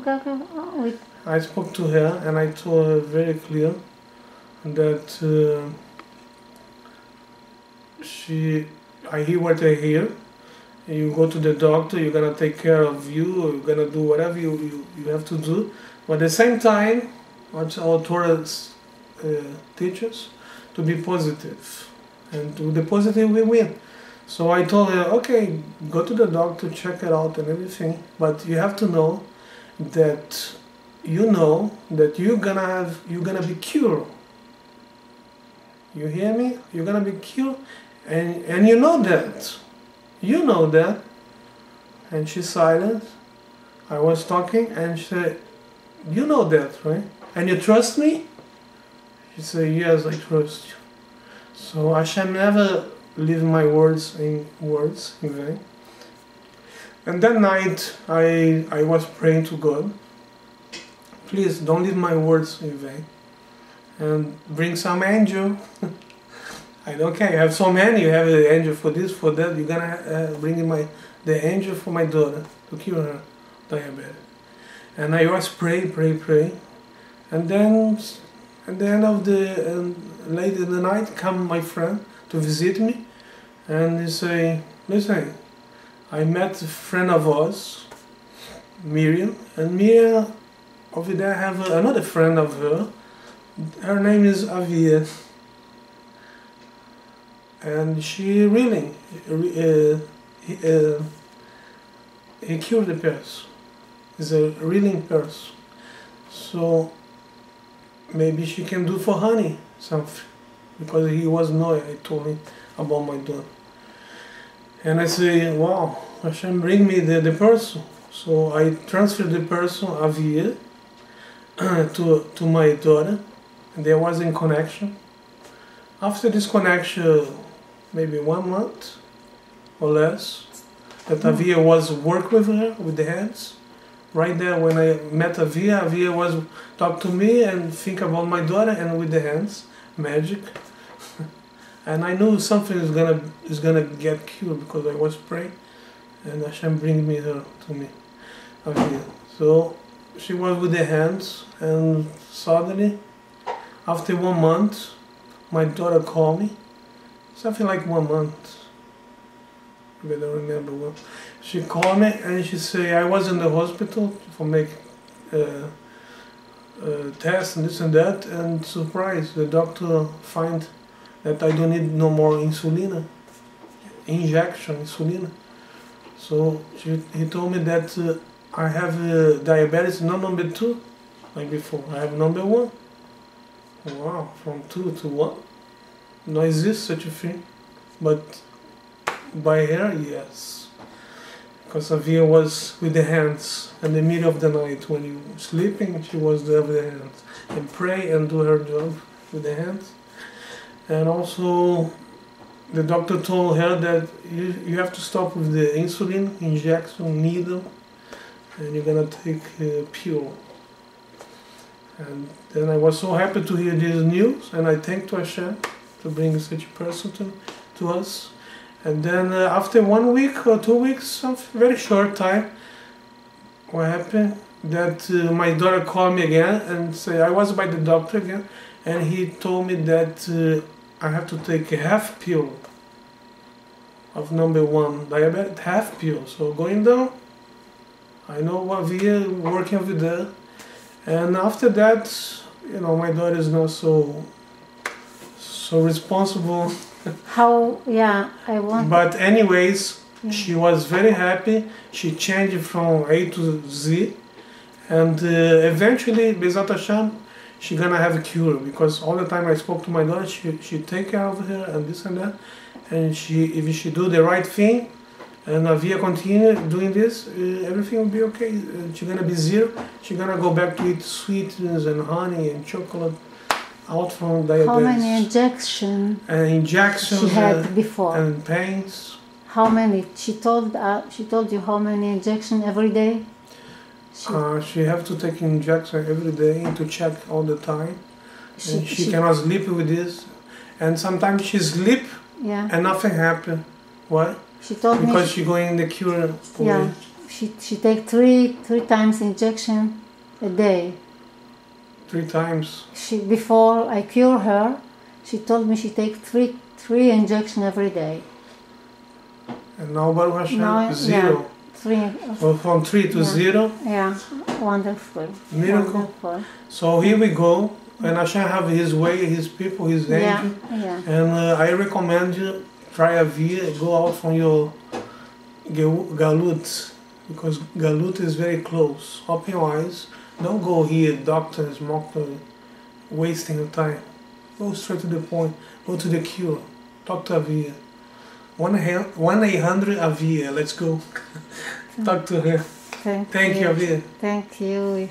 Okay, okay. Wait. I spoke to her and I told her very clear that uh, she, I hear what I hear. You go to the doctor, you're gonna take care of you, you're gonna do whatever you, you, you have to do. But at the same time, what our Torah uh, teaches, to be positive. And with the positive, we win. So I told her, okay, go to the doctor, check it out and everything. But you have to know that you know that you're gonna have you're gonna be cured. You hear me? You're gonna be cured and and you know that. You know that. And she's silent. I was talking and she said, You know that, right? And you trust me? She said, Yes, I trust you. So I shall never leave my words in words in. And that night I I was praying to God please don't leave my words in vain and bring some angel. I don't care. You have so many. You have an angel for this for that. You're gonna uh, bring in my the angel for my daughter to cure her diabetes. And I was pray pray pray and then at the end of the um, late in the night come my friend to visit me. And he say listen I met a friend of ours Miriam and Miriam over there have another friend of her. Her name is Aviya. And she really, uh, uh, he cured the person. He's a reeling purse, So maybe she can do for honey something. Because he was no, I told him about my daughter. And I say, wow, Hashem bring me the, the person. So I transfer the person, Aviya, to, to my daughter. And there was a connection. After this connection, maybe one month or less, that hmm. Aviya was work with her with the hands. Right there when I met Aviya, Aviya was talk to me and think about my daughter and with the hands, magic. And I knew something is gonna is gonna get cured because I was praying, and Hashem bring me her to me, Aviya. So she was with the hands and suddenly after one month my daughter called me. Something like one month. I don't remember well she called me and she said I was in the hospital for make uh, uh, tests and this and that and surprise the doctor find that I don't need no more insulin injection insulin so she, he told me that uh, I have uh, diabetes not number two like before. I have number one. Wow, from two to one. No exist such a thing. But by her, yes. Because Aviya was with the hands in the middle of the night when you were sleeping, she was there with the hands. And pray and do her job with the hands. And also the doctor told her that you, you have to stop with the insulin injection needle and you're gonna take uh, pure and then I was so happy to hear this news, and I thanked Hashem to bring such a person to, to us. And then uh, after one week or two weeks, of very short time, what happened? That uh, my daughter called me again and say I was by the doctor again, and he told me that uh, I have to take a half pill of number one diabetic half pill. So going down, I know what we are working with the and after that, you know, my daughter is not so so responsible. How? Yeah, I want. But anyways, yeah. she was very happy. She changed from A to Z, and uh, eventually, B'ezrat Hashem, she gonna have a cure because all the time I spoke to my daughter, she she take care of her and this and that, and she if she do the right thing, and Aviya continue doing this, uh, everything will be okay. Uh, she's gonna be zero. She's gonna go back to eat sweetness and honey and chocolate out from diabetes. How many injections? And injections she had uh, before. And pains. How many? She told uh, she told you how many injections every day. She, uh, she have to take injection every day to check all the time. She, and she, she cannot sleep with this, and sometimes she sleep yeah. and nothing happen. Why? She told because me she going in the cure. Yeah, she she take three three times injection a day. Three times. She before I cure her, she told me she take three three injection every day. And now Baruch Hashem, Now, zero. Three. So from three to Yeah. zero, Yeah, wonderful. miracle. Wonderful. So here we go. And Hashem have His way, His people, His Yeah, angel. yeah. And uh, I recommend you try Aviya, go out from your galut because galut is very close. Open your eyes. Don't go here, doctors, doctor, wasting your time. Go straight to the point. Go to the cure. Talk to Aviya. One eight hundred Aviya. Let's go. Talk to her. Thank, Thank you, Aviya. Thank you.